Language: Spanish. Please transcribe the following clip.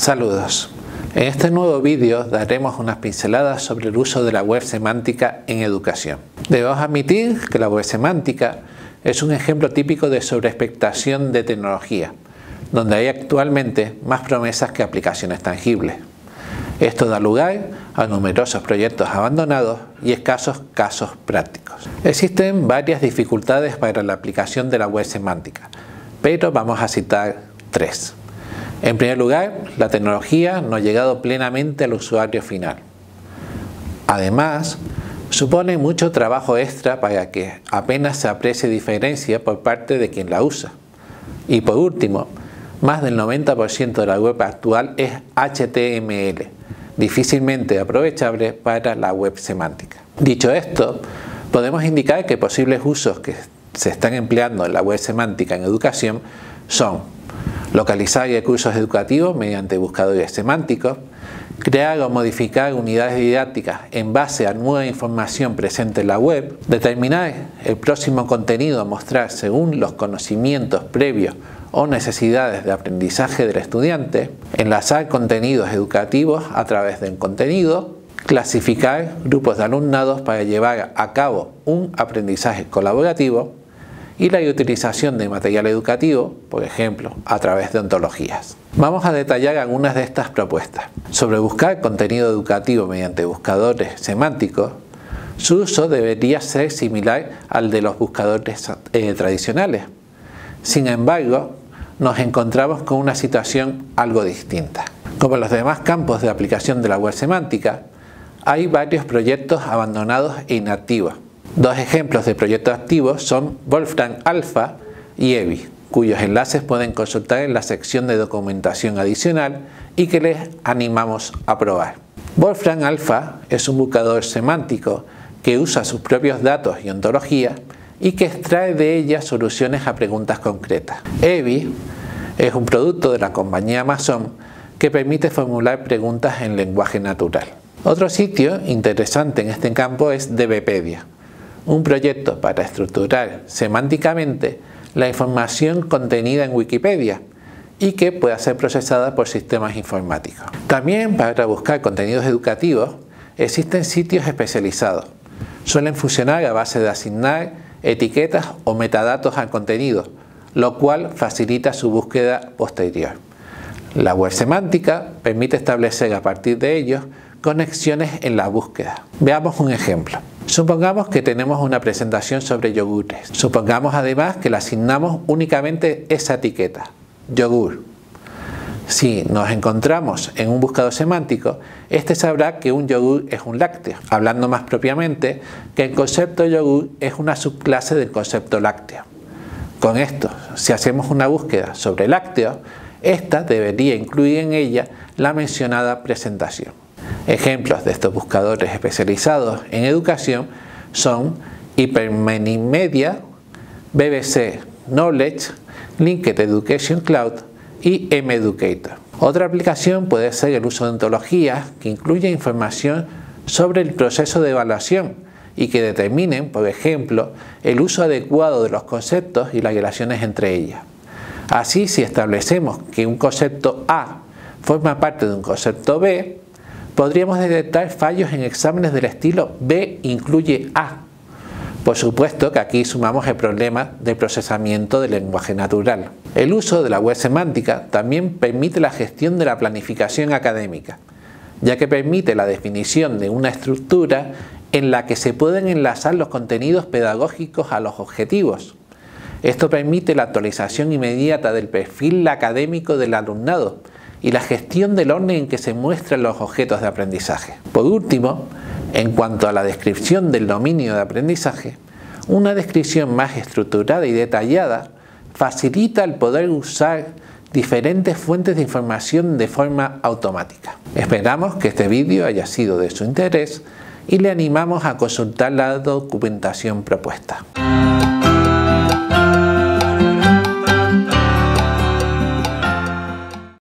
Saludos. En este nuevo vídeo daremos unas pinceladas sobre el uso de la web semántica en educación. Debemos admitir que la web semántica es un ejemplo típico de sobreexpectación de tecnología, donde hay actualmente más promesas que aplicaciones tangibles. Esto da lugar a numerosos proyectos abandonados y escasos casos prácticos. Existen varias dificultades para la aplicación de la web semántica, pero vamos a citar tres. En primer lugar, la tecnología no ha llegado plenamente al usuario final. Además, supone mucho trabajo extra para que apenas se aprecie diferencia por parte de quien la usa. Y por último, más del 90% de la web actual es HTML, difícilmente aprovechable para la web semántica. Dicho esto, podemos indicar que posibles usos que se están empleando en la web semántica en educación son localizar recursos educativos mediante buscadores semánticos, crear o modificar unidades didácticas en base a nueva información presente en la web, determinar el próximo contenido a mostrar según los conocimientos previos o necesidades de aprendizaje del estudiante, enlazar contenidos educativos a través del contenido, clasificar grupos de alumnados para llevar a cabo un aprendizaje colaborativo y la utilización de material educativo, por ejemplo, a través de ontologías. Vamos a detallar algunas de estas propuestas. Sobre buscar contenido educativo mediante buscadores semánticos, su uso debería ser similar al de los buscadores eh, tradicionales. Sin embargo, nos encontramos con una situación algo distinta. Como en los demás campos de aplicación de la web semántica, hay varios proyectos abandonados e inactivos. Dos ejemplos de proyectos activos son Wolfram Alpha y EVI, cuyos enlaces pueden consultar en la sección de documentación adicional y que les animamos a probar. Wolfram Alpha es un buscador semántico que usa sus propios datos y ontología y que extrae de ella soluciones a preguntas concretas. EVI es un producto de la compañía Amazon que permite formular preguntas en lenguaje natural. Otro sitio interesante en este campo es DBpedia, un proyecto para estructurar semánticamente la información contenida en Wikipedia y que pueda ser procesada por sistemas informáticos. También para buscar contenidos educativos existen sitios especializados. Suelen funcionar a base de asignar etiquetas o metadatos al contenido, lo cual facilita su búsqueda posterior. La web semántica permite establecer a partir de ellos conexiones en la búsqueda. Veamos un ejemplo. Supongamos que tenemos una presentación sobre yogures. Supongamos además que le asignamos únicamente esa etiqueta, yogur. Si nos encontramos en un buscador semántico, este sabrá que un yogur es un lácteo, hablando más propiamente que el concepto yogur es una subclase del concepto lácteo. Con esto, si hacemos una búsqueda sobre lácteos, esta debería incluir en ella la mencionada presentación. Ejemplos de estos buscadores especializados en educación son Hypermanymedia, BBC Knowledge, Linked Education Cloud y MEducator. Otra aplicación puede ser el uso de ontologías que incluye información sobre el proceso de evaluación y que determinen, por ejemplo, el uso adecuado de los conceptos y las relaciones entre ellas. Así, si establecemos que un concepto A forma parte de un concepto B, podríamos detectar fallos en exámenes del estilo B incluye A. Por supuesto que aquí sumamos el problema del procesamiento del lenguaje natural. El uso de la web semántica también permite la gestión de la planificación académica, ya que permite la definición de una estructura en la que se pueden enlazar los contenidos pedagógicos a los objetivos. Esto permite la actualización inmediata del perfil académico del alumnado y la gestión del orden en que se muestran los objetos de aprendizaje. Por último, en cuanto a la descripción del dominio de aprendizaje, una descripción más estructurada y detallada facilita el poder usar diferentes fuentes de información de forma automática. Esperamos que este vídeo haya sido de su interés y le animamos a consultar la documentación propuesta.